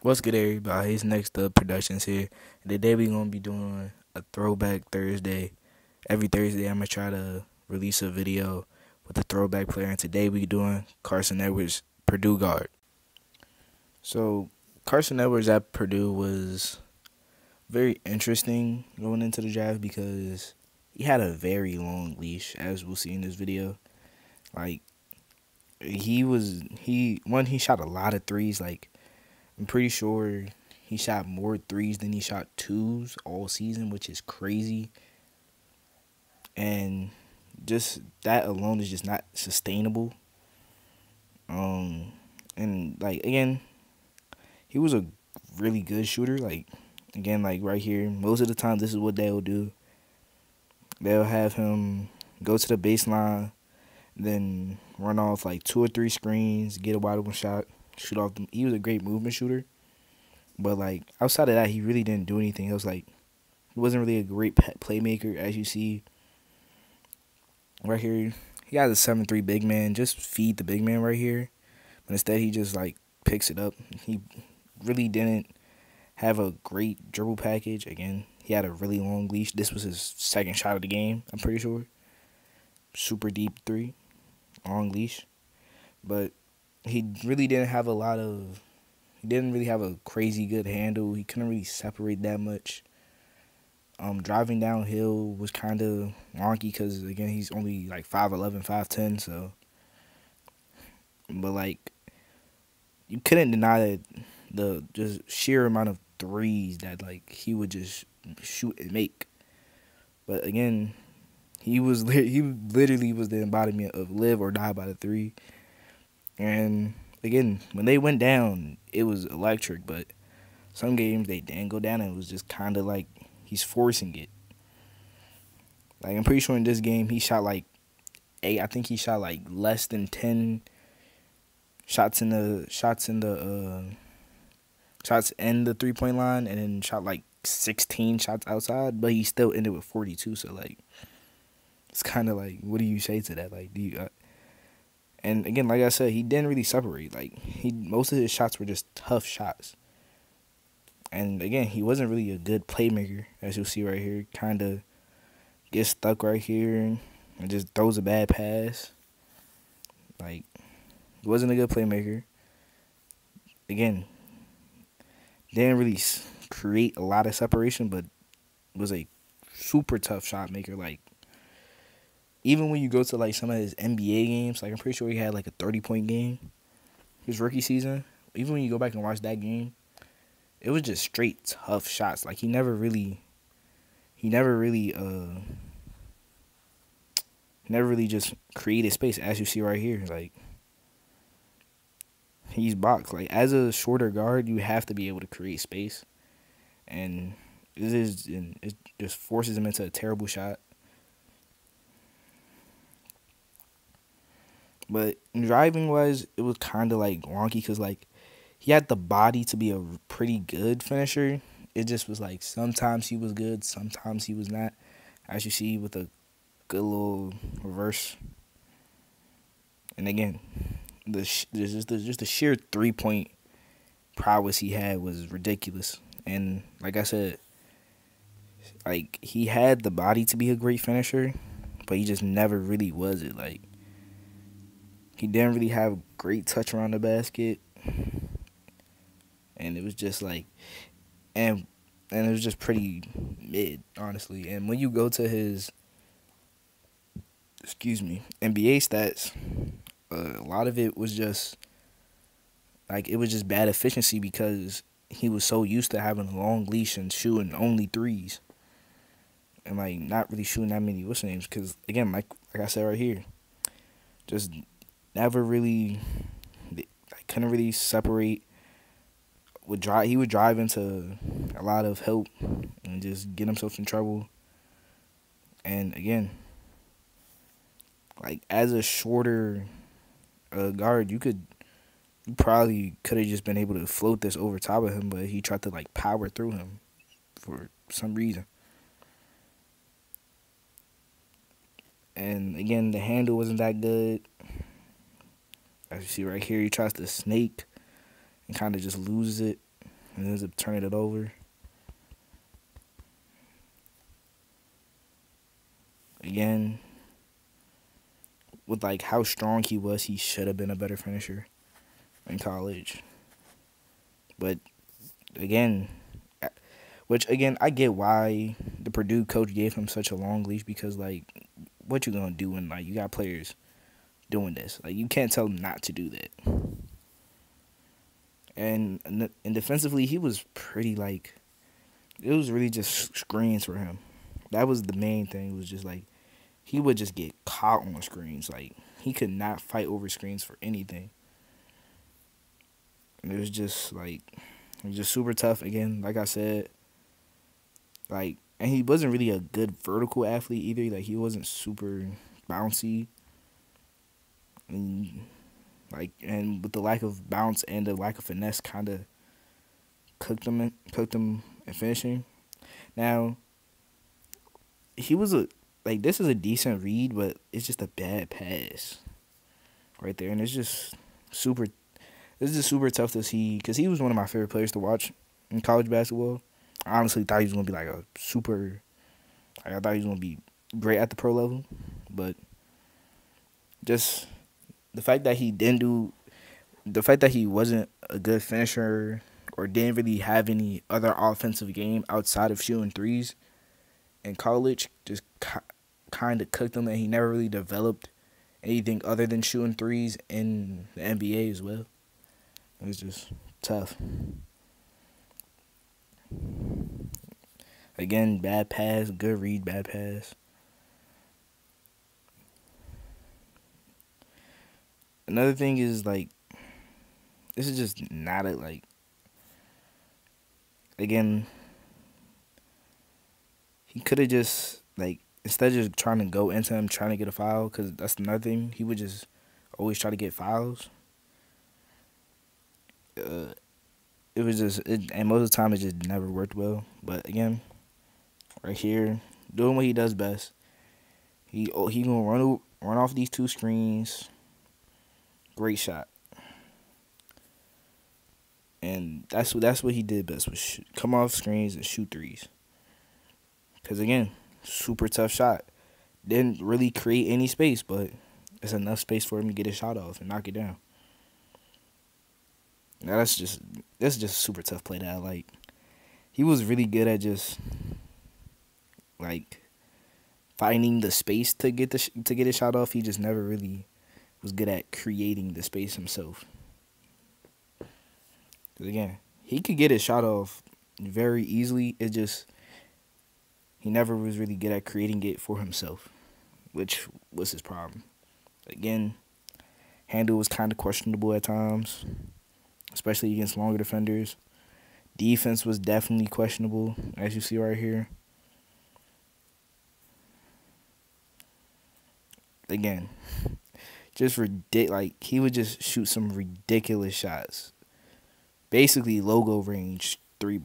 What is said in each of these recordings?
What's good, everybody? It's Next Up Productions here. Today we're gonna be doing a throwback Thursday. Every Thursday, I'm gonna try to release a video with a throwback player, and today we're doing Carsen Edwards, Purdue guard. So Carsen Edwards at Purdue was very interesting going into the draft because he had a very long leash, as we'll see in this video. Like he was he one he shot a lot of threes, like I'm pretty sure he shot more threes than he shot twos all season, which is crazy. And just that alone is just not sustainable. Um, and like again, he was a really good shooter. Like again, like right here, most of the time this is what they'll do. They'll have him go to the baseline, then run off like two or three screens, get a wide open shot, shoot off. Them. He was a great movement shooter, but like outside of that, he really didn't do anything. It was like he wasn't really a great playmaker, as you see right here. He has a seven three big man. Just feed the big man right here, but instead he just like picks it up. He really didn't have a great dribble package. Again, he had a really long leash. This was his second shot of the game. I'm pretty sure. Super deep three, long leash, but he really didn't have a lot of he didn't really have a crazy good handle. He couldn't really separate that much. Um, driving downhill was kind of wonky because again he's only like 5'11", 5'10", so. But like, you couldn't deny that the just sheer amount of threes that like he would just shoot and make. But again, he was he literally was the embodiment of live or die by the three. And again, when they went down, it was electric. But some games they didn't go down, and it was just kind of like he's forcing it. Like I'm pretty sure in this game he shot like eight. I think he shot like less than ten shots in the shots in the uh, shots in the three point line, and then shot like sixteen shots outside. But he still ended with forty two. So like, it's kind of like, what do you say to that? Like, do you? Uh, and again, like I said, he didn't really separate. Like he, most of his shots were just tough shots. And again, he wasn't really a good playmaker, as you'll see right here. Kind of gets stuck right here and just throws a bad pass. Like, he wasn't a good playmaker. Again, didn't really create a lot of separation, but was a super tough shot maker. Like, even when you go to like some of his NBA games, like I'm pretty sure he had like a 30 point game his rookie season. Even when you go back and watch that game, it was just straight tough shots. Like he never really he never really uh never really just created space as you see right here. Like he's boxed. Like as a shorter guard, you have to be able to create space. And it is and it just forces him into a terrible shot. But driving wise, it was kind of like wonky because like he had the body to be a pretty good finisher. It just was like sometimes he was good, sometimes he was not. As you see with a good little reverse. And again, the just the, just the sheer three point prowess he had was ridiculous. And like I said, like he had the body to be a great finisher, but he just never really was it. Like he didn't really have great touch around the basket. And it was just like and and it was just pretty mid, honestly. And when you go to his excuse me, NBA stats, uh, a lot of it was just like it was just bad efficiency because he was so used to having a long leash and shooting only threes, and like not really shooting that many what's names. Because again, like like I said right here, just never really, I couldn't really separate. Would drive, he would drive into a lot of help and just get himself in trouble. And again, like as a shorter uh, guard, you could, you probably could have just been able to float this over top of him, but he tried to like power through him for some reason. And again, the handle wasn't that good. As you see right here, he tries to snake and kind of just loses it. and ends up turning it over. Again, with like how strong he was, he should have been a better finisher in college. But again, which again I get why the Purdue coach gave him such a long leash because like what you gonna do when like you got players doing this like you can't tell them not to do that. And and defensively he was pretty like it was really just screens for him. That was the main thing. It was just like he would just get caught on screens. Like he could not fight over screens for anything. And it was just like it was just super tough again, like I said. Like and he wasn't really a good vertical athlete either. Like he wasn't super bouncy. And like and with the lack of bounce and the lack of finesse kind of cooked him in, cooked him in finishing. Now he was a like this is a decent read, but it's just a bad pass right there, and it's just super. This is super tough to see because he was one of my favorite players to watch in college basketball. I honestly thought he was gonna be like a super. Like I thought he was gonna be great at the pro level, but just the fact that he didn't do, the fact that he wasn't a good finisher or didn't really have any other offensive game outside of shooting threes in college just kind of cooked him, and he never really developed anything other than shooting threes in the NBA as well. It was just tough. Again, bad pass, good read, bad pass. Another thing is like this is just not a like again he could have just like instead of just trying to go into him trying to get a foul, because that's another thing, he would just always try to get fouls. Uh, it was just, it, and most of the time it just never worked well. But again, right here, doing what he does best. He oh, he gonna run run off these two screens. Great shot. And that's what that's what he did best was shoot, come off screens and shoot threes. Cause again, super tough shot. Didn't really create any space, but it's enough space for him to get a shot off and knock it down. Now that's just that's just super tough play that I like. He was really good at just like finding the space to get the to get his shot off. He just never really was good at creating the space himself. Cause again, he could get his shot off very easily. It just he never was really good at creating it for himself, which was his problem. Again, handle was kind of questionable at times, especially against longer defenders. Defense was definitely questionable, as you see right here. Again, just ridiculous. Like he would just shoot some ridiculous shots. Basically, logo range three,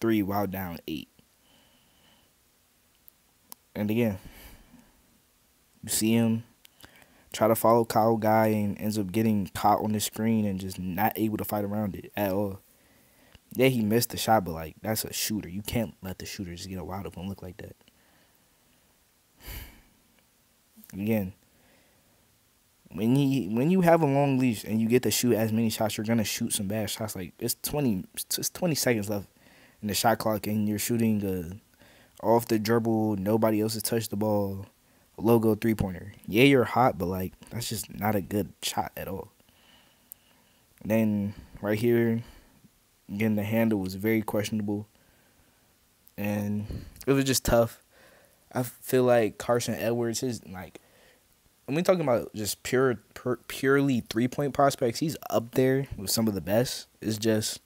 three while down eight. And again, you see him try to follow Kyle Guy and ends up getting caught on the screen and just not able to fight around it at all. Yeah, he missed the shot, but like that's a shooter. You can't let the shooter just get a wide open look like that. Again, when you when you have a long leash and you get to shoot as many shots, you're gonna shoot some bad shots. Like it's twenty, it's twenty seconds left in the shot clock, and you're shooting a off the dribble, nobody else has touched the ball, logo three pointer. Yeah, you're hot, but like that's just not a good shot at all. And then right here, again the handle was very questionable, and it was just tough. I feel like Carsen Edwards is like when we talking about just pure, pure purely three point prospects, he's up there with some of the best. It's just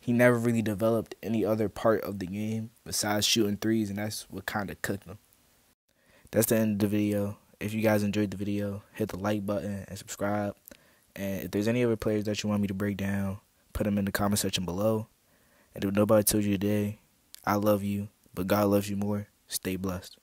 he never really developed any other part of the game besides shooting threes, and that's what kind of cooked him. That's the end of the video. If you guys enjoyed the video, hit the like button and subscribe. And if there's any other players that you want me to break down, put them in the comment section below. And if nobody told you today, I love you, but God loves you more. Stay blessed.